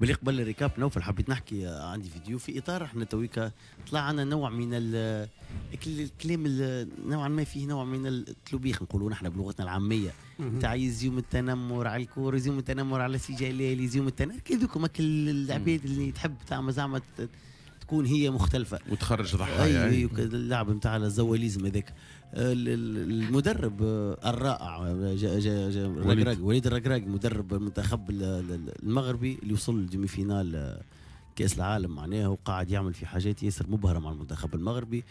باللي قبل ال récap نوفل حبيت نحكي آه، عندي فيديو في إطار إحنا تويكا طلع عنا نوع من ال- الكل- الكلام ال- نوعا ما فيه نوع من التلوبيخ نقولوا نحن بلغتنا العامية. تاع يزيو م التنمر على الكور يزيو م التنمر على سي جلال يزيو م التنمر كذوكم هكل العباد اللي تحب زعما زعما تكون هي مختلفة. وتخرج ضحايا أيوه أي. أيوه كذا اللعب نتاع الزواليزم هذاك. ال- ال- المدرب الرائع جا جا جا وليد. وليد الركراكي مدرب المنتخب ال- ال- المغربي اللي وصل ل demi-finale آه، كأس العالم معناه وقاعد يعمل في حاجات ياسر مبهرة مع المنتخب المغربي.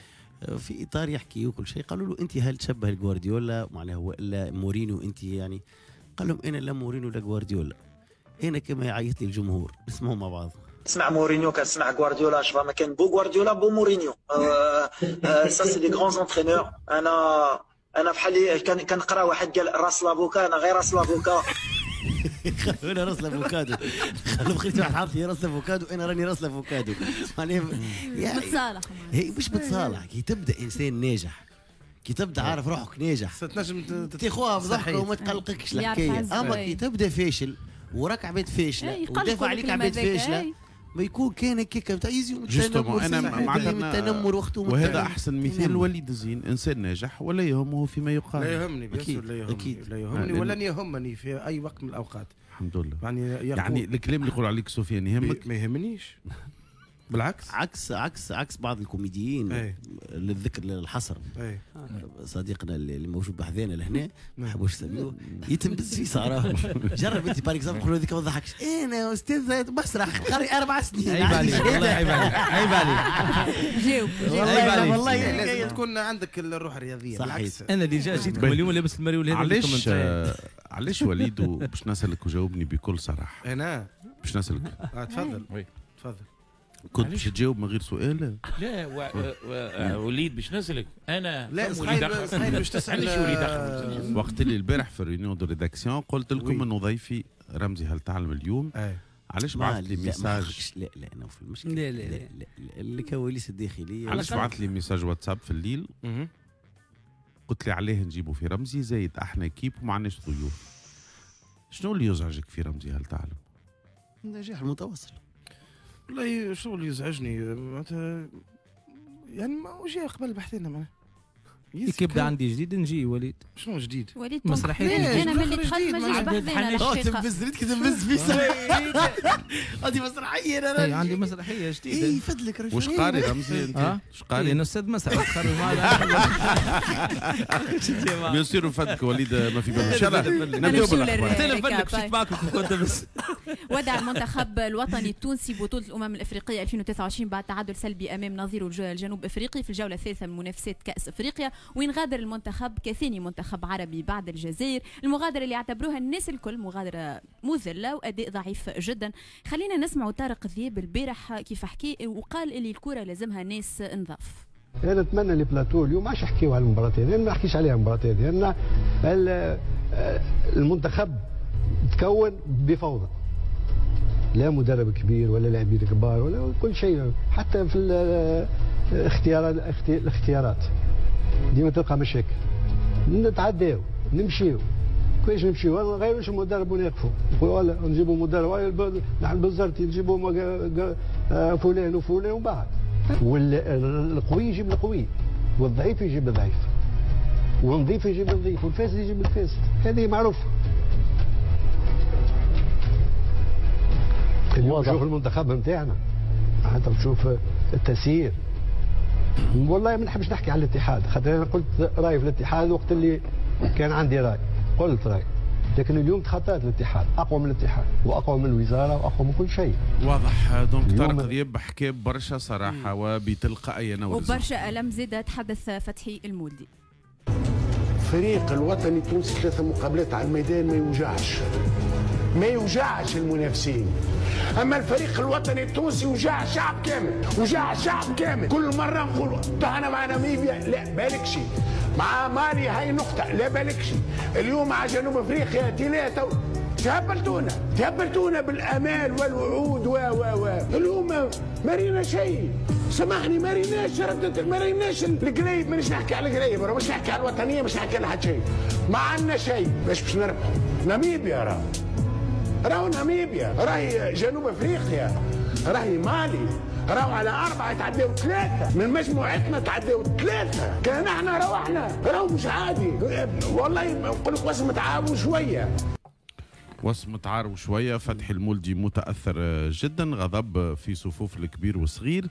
آه، في إطار يحكي وكل شيء. قالوا له أنت هل تشبه الجوارديولا معناه وإلا مورينيو؟ أنت يعني قال لهم أنا لا مورينيو لا جوارديولا. أنا كما يعيط لي الجمهور اسمعوا مع بعض. تسمع مورينيو كتسمع غوارديولا شفا ما كان بو غوارديولا بو مورينيو. ça c'est des grands entraîneurs أنا أنا بحال كان كنقرا واحد قال راس l'avocat أنا غير راس l'avocat أنا راس الافوكادو خلوا بخيت واحد حاط لي راس الافوكادو أنا راني راس الافوكادو يعني بتصالح. هي مش بتصالح. كي تبدأ إنسان ناجح كي تبدأ عارف روحك ناجح. تنجم تاخوها صحيح. وما تقلقكش الحكاية. أما. كي تبدأ فاشل وراك عباد فاشلة يقلقوا ودافع عليك عباد فاشلة. ما يكون كان هكاك بتاع يزيو م Justement، التنمر وقته وهذا أحسن مثال. وليد الزين إنسان ناجح ولا يهمه فيما يقال. لا يهمني أكيد، أكيد لا يهمني أكيد. لا آه، يهمني لأن- ولن يهمني في أي وقت من الأوقات. الحمد لله. يعني يعني الكلام اللي يقول عليك سفيان يهمك؟ ما يهمنيش. بالعكس. عكس عكس عكس بعض الكوميديين أي. للذكر للحصر. اي صديقنا اللي اللي موجود بحذانا لهنا ما نحبوش نسميوه يتنبز في صراحة جرب أنت par exemple قولوا هذيك ما تضحكش. أنا أستاذ مسرح قاري أربع سنين. عيب عليك والله عيب عليك عيب عليك. جاوب. جاوب. عيب عليك. والله لازم والله تكون عندك الروح الرياضية صحيح. أنا déjà جيتكم. اليوم لابس المريول هذا علاش علاش وليد باش نسألك وجاوبني بكل صراحة؟ أنا؟ باش نسألك. آه تفضل. تفضل. كنت باش تجاوب من غير سؤال؟ لا و... و... وليد باش نسلك أنا لا صحيح باش تسأل. علاش وليد اخر وقت اللي البارح في ال réunion de rédaction قلت لكم. إنه ضيفي رمزي هل تعلم اليوم؟ علاش بعث لي message. لا لا أنا في المشكلة لا، لا، لا. لا, لا الكواليس الداخليه علاش بعث لي message واتساب في الليل؟ قلت لي عليه نجيبه في رمزي زايد أحنا كيب وما عندناش ضيوف شنو اللي يزعجك في رمزي هل تعلم؟ النجاح المتواصل. والله اللي يزعجني معناتها يعني ما جاي قبل بحثنا معناها. كي يبدا عندي جديد نجي وليد. شنو جديد؟ وليد. جديد. أنا جديد دخلت ما عاد بحذانا حنش- الرقيقة. تنبز ريت تنبز في هذه مسرحية أنا اي عندي مسرحية اي جديده يفدلك رجل. وش قاري رمزي أنت؟ آه وش قال قاري؟ أنا أستاذ مسرح. تخرج معنا بيان سور فدك وليد ما في بالو ان شاء الله نبداو بالأخبار. أنا فنك مشيت معكم كنت بس ودع المنتخب الوطني التونسي بطولة الأمم الإفريقية 2023 بعد تعادل سلبي أمام نظيره الج- الجنوب إفريقي في الجولة الثالثة من منافسات كأس إفريقيا. وين غادر المنتخب؟ كثاني منتخب عربي بعد الجزائر المغادرة اللي يعتبروها الناس الكل مغادرة مذلة وأداء ضعيف جدا. خلينا نسمع طارق ذياب البارح كيف حكي وقال اللي الكرة لازمها ناس نظاف أنا نتمنى لي بلاتو اليوم ما نحكيو على المباراه هذه ما نحكيش عليها المباراه هذه لأن ال- المنتخب تكون بفوضى. لا مدرب كبير ولا لاعبين كبار ولا كل شيء. حتى في ال- الاختيارات الاختيارات. ديما تلقى مشاكل نتعداو نمشيو. كيفاش نمشيو. غيروش المدرب ونقفوا ولا نجيبوا مدرب نحن بالزرتي نجيبوا آه، فلان وفلان ومن بعد. والقوي يجيب القوي والضعيف يجيب الضعيف. والنظيف يجيب النظيف والفاسد يجيب الفاسد. هذه معروفة. اليوم شوف المنتخب نتاعنا حتى تشوف التسيير. والله ما نحبش نحكي على الاتحاد. خاطر أنا قلت رأيي في الاتحاد وقت اللي كان عندي رأي. قلت راي لكن اليوم تخطيت الاتحاد. أقوى من الاتحاد وأقوى من الوزارة وأقوى من كل شيء. واضح. donc طارق ذياب حكى برشا صراحة وبتلقائيه نوع وبرشا ألم زاد تحدث فتحي المولدي الفريق الوطني التونسي ثلاثة مقابلات على الميدان ما يوجعش. ما يوجعش المنافسين. أما الفريق الوطني التونسي وجع شعب كامل وجع شعب كامل. كل مرة نقول طعنا مع ناميبيا لا بالك شيء مع مالي هاي نقطة. لا بالك شيء اليوم مع جنوب أفريقيا ثلاثة تهبلتونا. تهبلتونا بالامال والوعود و و و اليوم ما رينا شيء سامحني ما ريناش. ردت ما ريناش القريب مانيش نحكي على القريب راه مش نحكي على الوطنية مش نحكي على حد شيء ما عندنا شيء باش باش نربحوا ناميبيا راه. راهو ناميبيا راهي جنوب أفريقيا راهي مالي راهو على أربعة تعديوا ثلاثة من مجموعتنا تعديوا ثلاثة. كان إحنا روحنا راهو مش عادي. والله نقول لك واسم تعاون شوية. وصمة عار شوية فتحي المولدي متأثر جدا غضب في صفوف الكبير والصغير.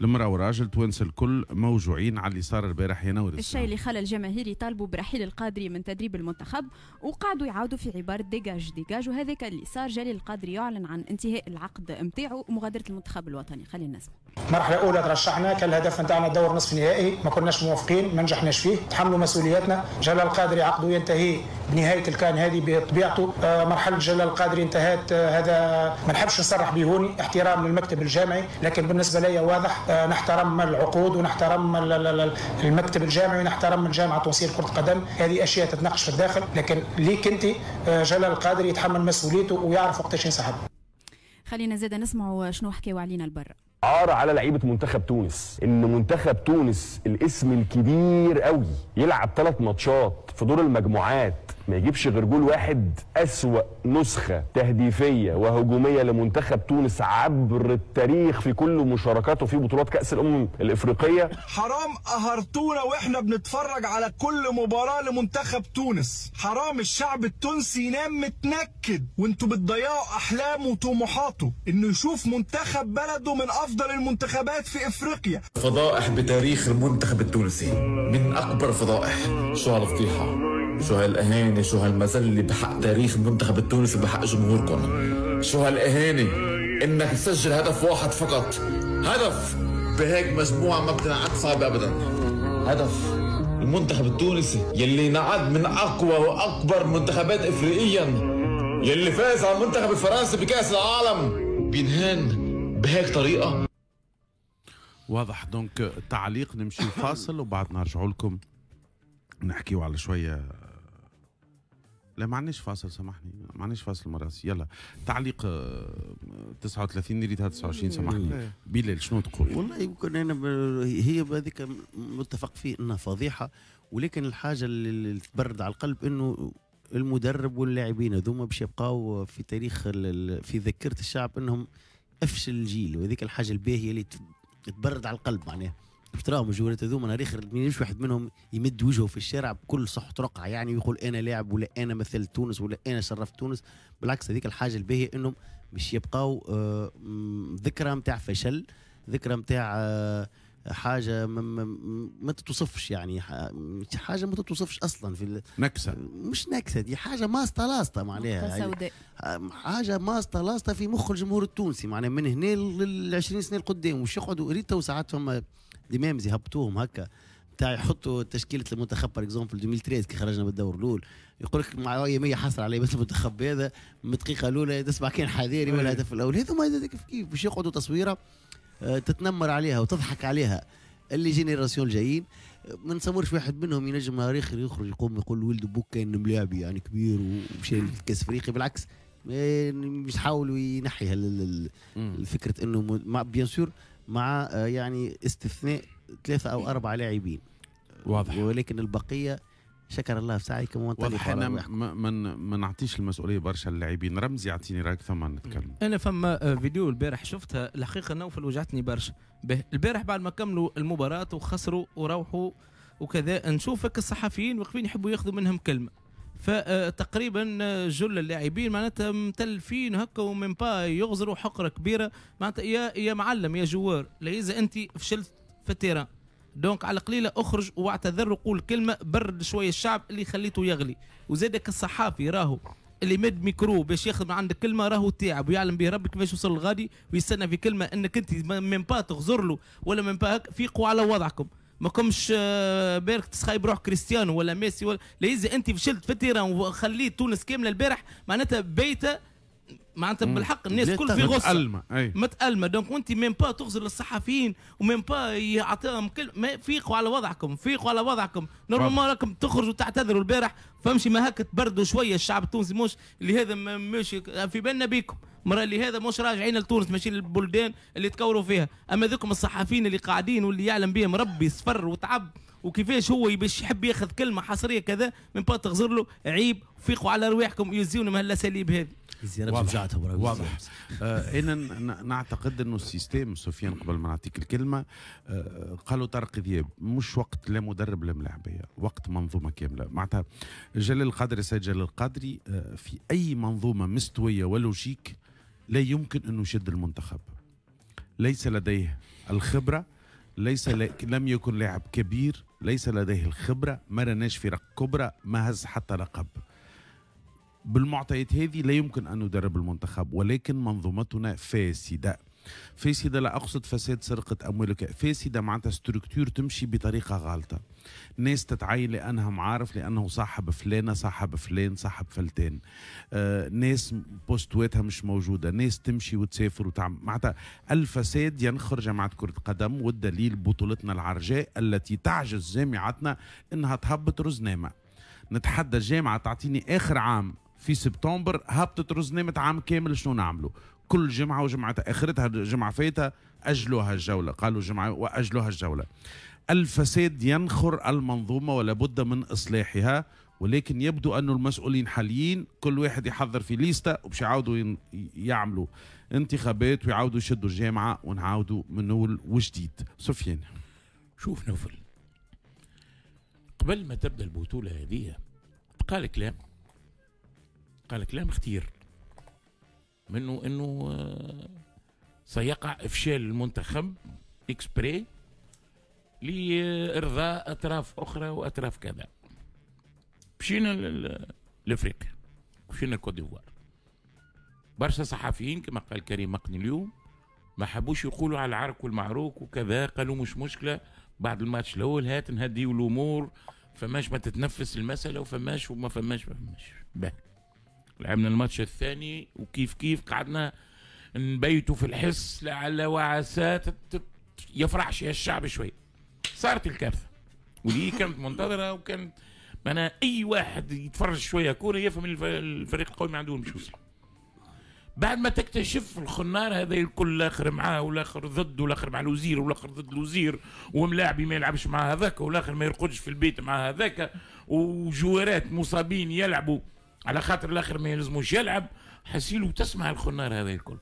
المرأة والراجل توانسة الكل موجوعين على اللي صار البارح ينور الشيء اللي خلى الجماهير يطالبوا برحيل القادري من تدريب المنتخب وقعدوا يعاودوا في عبارة dégage dégage وهذاك اللي صار جليل القادري يعلن عن انتهاء العقد نتاعو ومغادرة المنتخب الوطني. خلينا نسمع. المرحلة الأولى ترشحنا كان الهدف نتاعنا دور نصف نهائي ما كناش موافقين ما نجحناش فيه تحملوا مسؤولياتنا. جلال القادري عقده ينتهي بنهاية الكان هذه بطبيعته آه، مرحله جلال القادري انتهت آه، هذا ما نحبش نصرح به هوني احترام للمكتب الجامعي لكن بالنسبة لي واضح آه، نحترم العقود ونحترم ال- ال- ال- المكتب الجامعي ونحترم الجامعة التونسيه لكره القدم هذه أشياء تتناقش في الداخل لكن ليك أنت آه، جلال القادري يتحمل مسؤوليته ويعرف وقتاش ينسحب خلينا زاد نسمعوا شنو حكاوا علينا البرا عار على لعيبة منتخب تونس إن منتخب تونس الاسم الكبير قوي يلعب ثلاث ماتشات في دور المجموعات. ما يجيبش غير جول واحد أسوأ نسخة تهديفية وهجومية لمنتخب تونس عبر التاريخ في كل مشاركاته في بطولات كأس الأمم الإفريقية. حرام قهرتونا وإحنا بنتفرج على كل مباراة لمنتخب تونس. حرام الشعب التونسي ينام متنكد وانتوا بتضيعوا أحلامه وطموحاته. إنه يشوف منتخب بلده من أفضل المنتخبات في إفريقيا. فضائح بتاريخ المنتخب التونسي من أكبر فضائح شو هالفضيحه شو هالاهانه شو هالمذله بحق تاريخ المنتخب التونسي بحق جمهوركم؟ شو هالاهانه إنك تسجل هدف واحد فقط. هدف بهيك مجموعة ما بتنعد صعبه ابدا. هدف المنتخب التونسي يلي نعد من أقوى وأكبر منتخبات افريقيا يلي فاز على المنتخب الفرنسي بكأس العالم. بينهان بهيك طريقة. واضح. دونك تعليق نمشي فاصل وبعد نرجعوا لكم نحكيو على شوية لا ما عندناش فاصل سامحني. ما عندناش فاصل مراسي يلا. تعليق آه، 39 نريدها 29 سامحني. بلال شنو تقول؟ والله يمكن أنا ب... هي هذيك متفق فيه إنها فضيحة ولكن الحاجة اللي تبرد على القلب إنه المدرب واللاعبين هذوما باش يبقاو في تاريخ في ذاكرة الشعب إنهم افشل الجيل وهذيك الحاجة الباهية اللي تبرد على القلب معناها. تراهم الجولات هذوما نهار اخر ما يمش واحد منهم يمد وجهه في الشارع بكل صح رقعه يعني ويقول أنا لاعب ولا أنا مثلت تونس ولا أنا شرفت تونس. بالعكس هذيك الحاجة الباهية إنهم باش يبقاو آه، ذكرى نتاع فشل ذكرى نتاع آه، حاجة ما, ما, ما تتوصفش يعني حاجة ما تتوصفش أصلا في نكسة. مش نكسة دي حاجة ماسطة لاسطه معناها. يعني سوداء. حاجة ماسطة لاسطه في مخ الجمهور التونسي معناها من هنا لل 20 سنة القدام وش يقعدوا ريتا وساعات فما ديمامز يهبطوهم هكا تاع يحطوا تشكيلة المنتخب بار اكزومبل 2013 كي خرجنا بالدور الأول. يقول لك مع يمية حصل عليه بس المنتخب هذا من الدقيقه الأولى تسمع كان حذاري ولا الهدف الأول. هذا ما كيف كيف؟ باش يقعدوا تصويرة آه، تتنمر عليها وتضحك عليها. les générations جايين آه، ما نتصورش واحد منهم ينجم نهار اخر يخرج يقوم يقول ولد بوك كان ملاعبي يعني كبير ومشى لكاس أفريقيا. بالعكس مش يحاولوا ينحي فكره إنه bien sûr مع آه، يعني استثناء ثلاثة أو أربعة لاعبين. واضح. ولكن البقية شكر الله في ساعتكم واضح. أنا ما ما ما نعطيش المسؤولية برشا للاعبين. رمزي يعطيني رأيك ثم نتكلم. أنا فما آه، فيديو البارح شفتها الحقيقة نوفل وجعتني برشا. به البارح بعد ما كملوا المباراة وخسروا وروحوا وكذا نشوفك الصحفيين واقفين يحبوا ياخذوا منهم كلمة. فتقريبا جل اللاعبين معناتها متلفين هكا ومن با يغزروا حقرة كبيرة. معناتها يا يا معلم يا joueur إذا أنت فشلت في ال terrain. donc على قليله أخرج واعتذر وقول كلمة برد شوية الشعب اللي خليته يغلي. وزادك الصحافي راهو اللي مد ميكرو باش ياخذ من عندك كلمة راهو تعب ويعلم به ربك كيفاش يوصل الغادي ويستنى في كلمة إنك أنت من با تغزر له ولا من با فيقوا على وضعكم. ما كمش آه، بارك تسخايل روحك كريستيانو ولا ميسي ولا لا اذا أنت فشلت في ال terrain وخليت تونس كاملة البارح معناتها بايتة معناتها. بالحق الناس كل في غصة. متألمة، أي. متألمة. donc وأنت même pas تغزر للصحفيين و même pas يعطيهم كلمة فيقوا على وضعكم فيقوا على وضعكم. normalement راكم تخرجوا تعتذروا البارح. فمشي ما هكا تبردوا شوية الشعب التونسي. مش اللي هذا ما- مش في بالنا بيكم. مرة اللي هذا مش راجعين لتونس ماشيين للبلدان اللي تكوروا فيها. أما ذوكم الصحفيين اللي قاعدين واللي يعلم بهم ربي صفر وتعب. وكيفاش هو باش يحب ياخذ كلمة حصرية كذا من بعد تغزر له عيب فيقوا على رواحكم يزيون من هالأساليب هذه. واضح. واضح. آه أنا نعتقد إنه ال système سفيان قبل ما نعطيك الكلمة آه قالوا طارق ذياب مش وقت لا مدرب لا ملاعبية وقت منظومة كاملة. معناتها جلال القادري سيد جلال القادري آه في أي منظومة مستوية ولوجيك لا يمكن انه يشد المنتخب. ليس لديه الخبرة ليس ل... لم يكن لاعب كبير ليس لديه الخبرة ما رناش فرق كبرى ما هز حتى لقب. بالمعطيات هذه لا يمكن أن ندرب المنتخب ولكن منظومتنا فاسدة. فاسدة لا أقصد فساد سرقة اموال فاسدة معناتها ستركتور تمشي بطريقة غالطه ناس تتعين لأنها معارف لأنه صاحب فلانة صاحب فلان صاحب فلتان. آه ناس بوستواتها مش موجودة. ناس تمشي وتسافر وتعمل معناتها الفساد ينخر جماعة كرة قدم والدليل بطولتنا العرجاء التي تعجز جامعتنا إنها تهبط رزنامه نتحدى الجامعة تعطيني آخر عام في سبتمبر هبطت رزنامه عام كامل شنو نعملوا كل جمعة وجمعة آخرتها جمعة فاتها اجلوها الجولة. قالوا جمعة واجلوها الجولة. الفساد ينخر المنظومة ولا بد من إصلاحها ولكن يبدو أن المسؤولين حاليين كل واحد يحضر في ليستة وباش يعاودوا يعملوا انتخابات ويعاودوا يشدوا الجامعة ونعاودوا من أول وجديد. سفيان. شوف نوفل قبل ما تبدأ البطولة هذه قال كلام قال كلام اختير منه إنه آه، سيقع إفشال المنتخب إكسبري لإرضاء أطراف أخرى وأطراف كذا. مشينا لأفريقيا. مشينا لكوت ديفوار. برشا صحفيين كما قال كريم مقني اليوم ما حبوش يقولوا على العرك والمعروك وكذا قالوا مش مشكلة. بعد الماتش الأول هات نهديو الأمور فماش ما تتنفس المسألة وفماش وما فماش ما فماش. باهي لعبنا الماتش الثاني وكيف كيف قعدنا نبيتوا في الحس لعل وعسى يفرحش يا الشعب شوي. صارت الكارثة. ودي كانت منتظرة وكانت أنا أي واحد يتفرج شوية كورة يفهم الف- الفريق القوي ما عنده مش بعد ما تكتشف الخنار هذا الكل الآخر معاه والآخر ضد والآخر مع الوزير والآخر ضد الوزير وملاعبي ما يلعبش مع هذاك والآخر ما يرقدش في البيت مع هذاك وجوارات مصابين يلعبوا. على خاطر الآخر ما يلزموش يلعب حسيلو تسمع الخنار هذا الكل.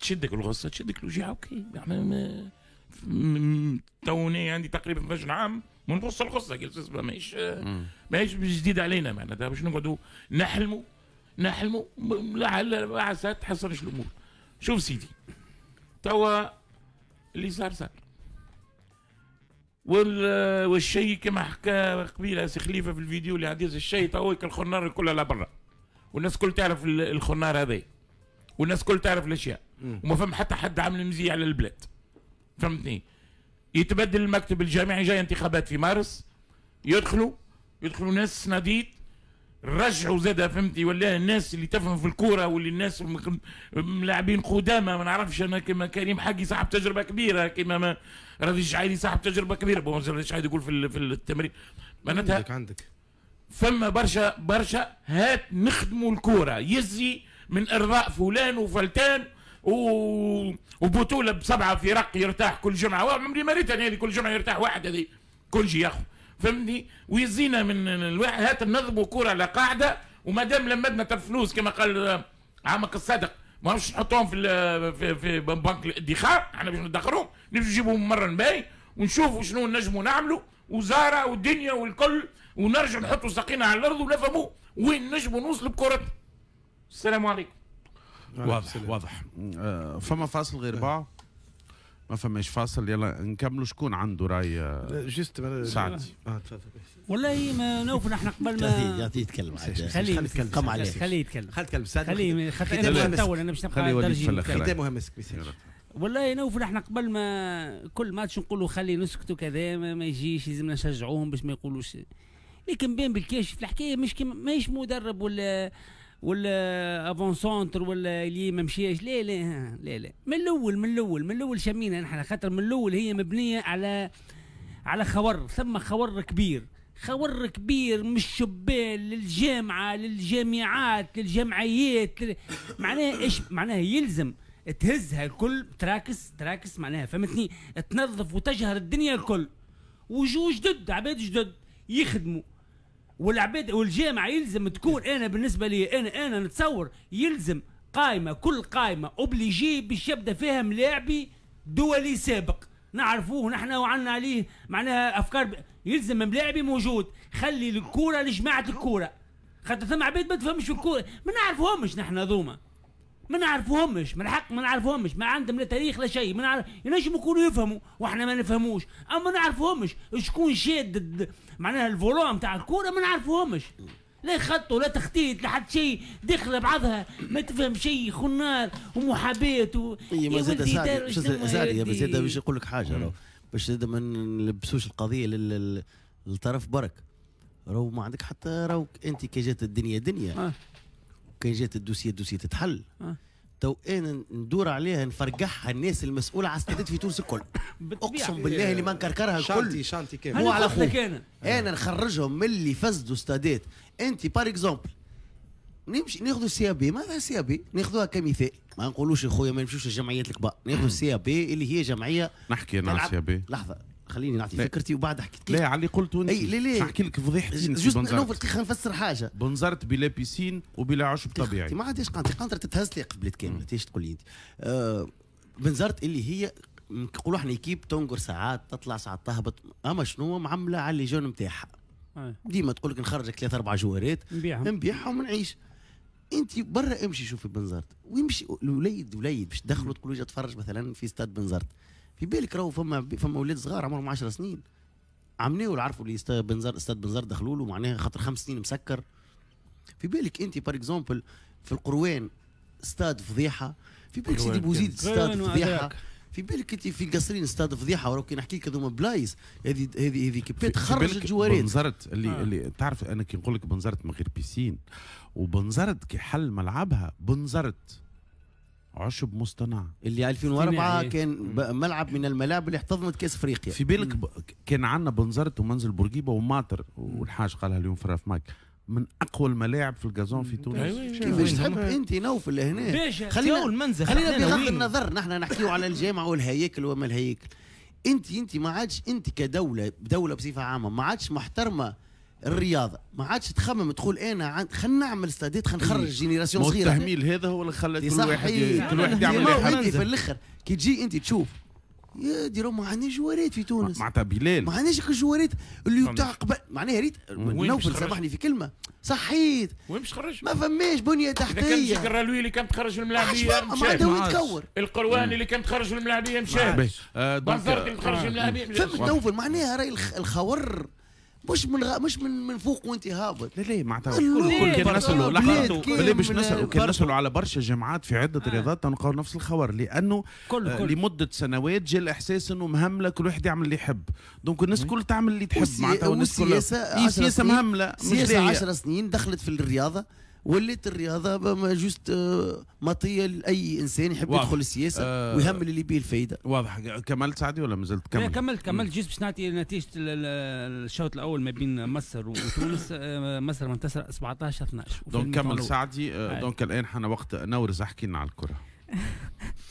تشدك الغصة تشدك الوجيعة أوكي. يعني توني عندي تقريبا 12 عام من نص القصة كيف تسمى ماهيش ماهيش جديد علينا معناتها. باش نقعدوا نحلموا نحلموا لعل وعسى تحسنش الأمور. شوف سيدي توا اللي صار صار. والشيء كما حكى قبيلة سي خليفة في الفيديو اللي عديز الشيء توا الخنار كلها لبرا والناس كل تعرف ال- الخنار هذا والناس كل تعرف الأشياء. وما فهم حتى حد عامل مزية على البلاد. فهمتني؟ يتبدل المكتب الجامعي جاي انتخابات في مارس. يدخلوا يدخلوا ناس صناديد رجعوا زاد فهمتي؟ ولا الناس اللي تفهم في الكورة واللي الناس ملاعبين قدامى ما نعرفش أنا كما كريم حقي صاحب تجربة كبيرة كما ما رضي الشعيري صاحب تجربة كبيرة. بون رضي الشعيري يقول في في التمرين معناتها عندك عندك. فما برشا برشا هات نخدموا الكورة. يزي من إرضاء فلان وفلتان و... وبطولة بسبعة فرق يرتاح كل جمعة. وعمري ما ريت هذه كل جمعة يرتاح واحد هذه كل شيء ياخذ. فهمني؟ ويزينا من الواحد. هات ننظموا كوره على قاعدة وما دام لمدنا الفلوس كما قال عمك الصادق ما مش نحطوهم في ال- في, في بنك الادخار إحنا باش ندخروهم نمشي نجيبوهم مرة نباي ونشوفوا شنو نجموا نعملوا وزارة والدنيا والكل ونرجع نحطوا ساقينا على الأرض ونفهموا وين نجموا نوصلوا بكرتنا السلام عليكم. واضح واضح. فما فاصل غير باع ما فماش فاصل يلا نكملوا شكون عنده راي آه، جست سعدي آه والله ما نوفل إحنا قبل ما يعطيه يتكلم. خليه خليه عليه خليه يتكلم خلي تكلم سعد خليه خاطر ختام أنا. نطول أنا باش خليه نبقى درجي والله نوفل إحنا قبل ما كل ماتش نقولوا خلي نسكتوا كذا ما, ما يجيش لازمنا نشجعوهم باش ما يقولوش لكن بين بالكاشف الحكاية مش كيما ماهيش مدرب ولا ولا avant-centre ولا اللي ما مشيش. لا لا لا لا. من الأول من الأول من الأول شمينا نحن. خاطر من الأول هي مبنية على على خور. ثم خور كبير. خور كبير من الشبان للجامعة للجامعات للجمعيات. لل- معناها إيش؟ معناها يلزم تهزها الكل. trax trax معناها فهمتني؟ تنظف وتجهر الدنيا الكل. وجوه جدد عباد جدد يخدموا. والعباد والجامعة يلزم تكون أنا بالنسبة لي أنا أنا نتصور يلزم قائمة كل قائمة obligé باش يبدأ فيها ملاعبي دولي سابق. نعرفوه نحن وعنا عليه معناها أفكار ب... يلزم ملاعبي موجود. خلي الكورة لجماعة الكورة. خاطر ثم عباد ما تفهمش في الكورة. ما نعرفوهمش نحن ذوما ما نعرفوهمش من الحق ما نعرفوهمش ما عندهم لا تاريخ لا شيء ما نعرف ينجموا يكونوا يفهموا وإحنا ما نفهموش. أما ما نعرفوهمش شكون شاد معناها الفولون نتاع الكورة ما نعرفوهمش لا خط ولا تخطيط لا حتى شيء داخله بعضها ما تفهم شيء خنار ومحاباه و... هي ما يا زاد باش زاد نقول لك حاجة باش زاد ما نلبسوش القضية لل- لل- للطرف برك. راهو ما عندك حتى راهو أنت كي جات الدنيا دنيا. آه. كي جات ال dossier ال dossier تتحل. آه. تو أنا ندور عليها نفرقعها الناس المسؤولة على الستادات في تونس الكل. أقسم بالله اللي ما نكركرها الكل. chantier chantier كيف مو على خوك. أنا نخرجهم من اللي فسدوا استادات أنت par exemple نمشي ناخذوا ال CAB ماذا ال CAB ناخذوها كمثال. ما نقولوش يا خويا ما نمشوش الجمعيات الكبار. ناخذوا ال CAB اللي هي جمعية نحكي أنا على السي لحظة. خليني نعطي لا. فكرتي وبعد حكيت لا على اللي قلته انت أي لا لا نحكي لك فضيحتين juste بنزرت. نوفل خلينا نفسر حاجة. بنزرت بلا piscine وبلا عشب طبيعي. ما عادش قانتي قانتر تتهز لي قبلت كاملة. إيش تقول لي أنت؟ آه بنزرت اللي هي نقولوا إحنا équipe تنقر ساعات تطلع ساعات تهبط. أما شنو؟ معامله على اللجان نتاعها آه. ديما تقول لك نخرجك ثلاث أربع جوارات نبيعهم. نبيعهم ونعيش. أنت برا امشي شوفي بنزرت. ويمشي الوليد وليد باش تدخلوا تقولوا أجي أتفرج مثلا في استاد بنزرت. في بالك راهو فما فما أولاد صغار عمرهم 10 سنين عمناو عرفوا اللي استاد بنزرت استاد بنزرت دخلوا له معناها خاطر خمس سنين مسكر في بالك انت par exemple في القيروان استاد فضيحة في بالك سيدي بوزيد استاد فضيحة. في بالك انت في القصرين استاد فضيحة وراه كي نحكي لك هذوما بلايص هذه هذه هذه كي تخرج بالك الجوارات بنزرت اللي. آه. اللي تعرف أنا كي نقول لك بنزرت من غير piscine وبنزرت كي حل ملعبها بنزرت عشب مصطنع. اللي 2004 اصطناعي. كان ملعب من الملاعب اللي احتضنت كأس إفريقيا. في بالك ب... كان عندنا بنزرت ومنزل بورقيبة وماطر والحاج قالها اليوم في راف مايك من أقوى الملاعب في ال gazon في تونس. كيفاش تحب أنت نوفل هنا؟ باشا، خلينا المنزل خلينا بغض؟ النظر نحن نحكيو على الجامعة والهياكل وما الهياكل. انت أنت ما عادش أنت كدوله دولة بصفة عامة ما عادش محترمة الرياضة. ما عادش تخمم تقول أنا عن... خلينا نعمل استادات خلينا نخرج génération مو صغيرة. التهميل هذا هو اللي خلى كل واحد كل واحد يعمل يحب في الأخر. كي تجي أنت تشوف يا ديرو ما عندناش جوارات في تونس. معناتها بلال. ما عندناش الجوارات اللي تاع قبل معناها ريت نوفل؟ سامحني في كلمة. صحيت. وين باش تخرج؟ ما فماش بنية كان تحتية. جيك الرلوي اللي كانت تخرج الملاعبية ما عنده تكور. القرواني اللي كانت تخرج الملاعبية مشى باهي. آه، اللي تخرج الملاعبية. فهمت نوفل. معناها راي الخ- الخور مش من غ... مش من من فوق وانت هابط. لا لا معناتها كل- كل كان كي بلي باش نسألوا كان نسألوا على برشا جامعات في عدة رياضات تلقاو نفس الخبر لأنه كل- آه، كل. لمدة سنوات جا الإحساس إنه مهملة كل واحد يعمل اللي يحب. donc الناس الكل تعمل اللي تحب معناتها والناس كلها. إيه، 10 سياسة سنين- مهملة مش سياسة لاهية. 10 سنين دخلت في الرياضة. ولات الرياضة ما juste آه، مطيه لاي إنسان يحب واضح. يدخل السياسة آه، ويهمل اللي بيه الفايدة. واضح. كملت سعدي ولا مازلت كمل؟ كملت كملت جيت باش نعطي نتيجة ال- ال- الشوط الأول ما بين مصر وتونس آه، مصر منتصر 17 12 وفي donc كمل. سعدي. آه،. دونك الآن حنا وقت نورز. احكي لنا على الكرة.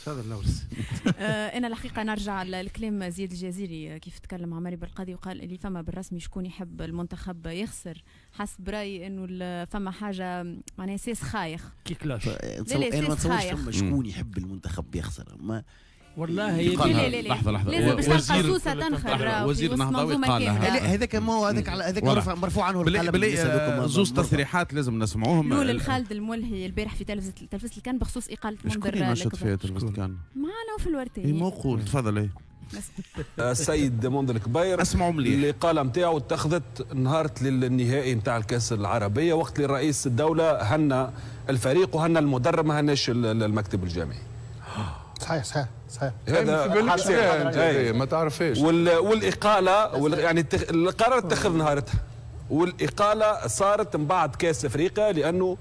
هذا النورس آه، أنا الحقيقة نرجع للكلام زياد الجزيري آه، كيف تكلم عمري بالقاضي وقال اللي فما بالرسمي شكون يحب المنتخب يخسر. حسب رأيي إنه فما حاجة معناها سيس خايخ. كي كلاش لا، أنا ما نتصورش. فما شكون يحب المنتخب يخسر. ما والله اللي لا. لحظة لحظة. لازم باش وزير- تلقى سوسة تنخر. لحظة، راهو في وزير وسط نهضوي منظومة قال هذاك ما هو هذاك على هذاك. مرفوع مرفوع عنه القلم بلي آه، زوز. تصريحات لازم نسمعوهم نقول آه، الخالد الملهي البارح في تلفزة تلفزة الكان بخصوص إقالة شكون منذر اللي نشط. فيها تلفزة كان معنا وفي اي الورتين موقول تفضل اي السيد منذر الكبير اسمعوا مليح. الإقالة نتاعو اتخذت نهار النهائي نتاع الكأس العربية وقت اللي رئيس الدولة هنا الفريق وهنا المدرب ما هناش ال- ال- المكتب الجامعي. صحيح صحيح صحيح. هذا. شيء. أنت أي. ما تعرفش وال- والإقالة وال يعني التخ- القرار اتخذ نهارتها. والإقالة صارت من بعد كأس أفريقيا لأنه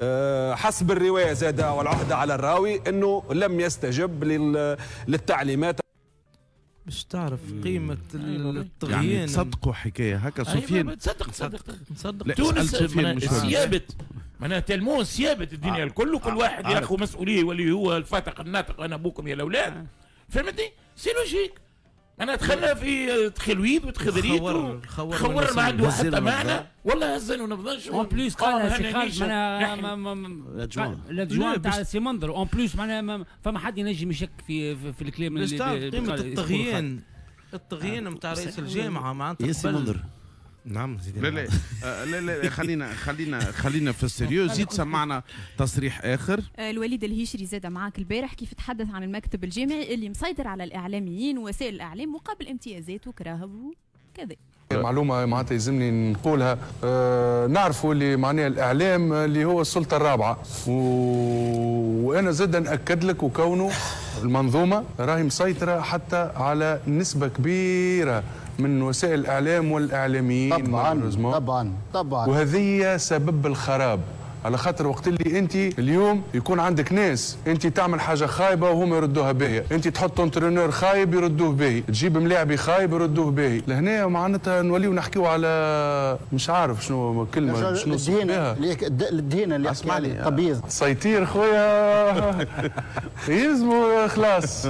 آه، حسب الرواية زاد والعهدة على الراوي أنه لم يستجب لل- للتعليمات. باش تعرف قيمة يعني الطغيان تصدقوا حكاية هكا أيوة، سفيان تصدق تصدق نصدق لا، تونس مش. سيابت معناها tellement سيابت الدنيا الكل وكل واحد عارف. ياخذ مسؤولية واللي هو الفاتق الناطق أنا أبوكم يا الأولاد. فهمتني؟ c'est logique. انا دخلنا في تخلويد وتخدريت خور- خور ما. عنده حتى. معنى والله هزن ونفضلش اون بليس قال سي خالد معناها. الادجوان لا، تاع سي منظر اون بليس معناها ما- فما حد ينجم يشك في في, في الكلام اللي قيمة الطغيان الطغيان نتاع رئيس الجامعة معناتها ياسي منظر نعم زيد لا لا آه، لا لا خلينا خلينا خلينا في السيريو زيد سمعنا تصريح آخر. آه، الوليد الهيشري زاد معاك البارح كيف تحدث عن المكتب الجامعي اللي مسيطر على الإعلاميين ووسائل الإعلام مقابل امتيازات وكراهب وكذا. معلومة معناتها يلزمني نقولها. آه نعرفوا اللي معناها الإعلام اللي هو السلطة الرابعة. و... وأنا زاد نأكد لك وكونه المنظومة راهي مسيطرة حتى على نسبة كبيرة. من وسائل الإعلام والإعلاميين طبعا. طبعا طبعا. وهذه سبب الخراب. على خاطر وقت اللي انت اليوم يكون عندك ناس انت تعمل حاجة خايبة وهم يردوها باهيه انت تحط entraîneur خايب يردوه باهي تجيب ملاعبي خايب يردوه باهي لهنا معناتها نوليو نحكيو على مش عارف شنو كلمة شنو الدهينه بها. اللي الدهينه اللي يحكي عليه تبييض سيطير خويا. يلزموا خلاص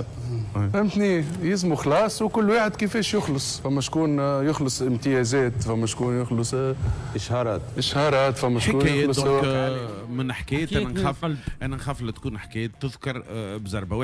فهمتني؟ يلزموا خلاص وكل واحد كيفاش يخلص. فما شكون يخلص امتيازات فما شكون يخلص إشهارات. إشهارات فما شكون يخلص. آه، من حكاية أنا نخاف. أنا نخاف تكون حكاية تذكر آه، بزربة.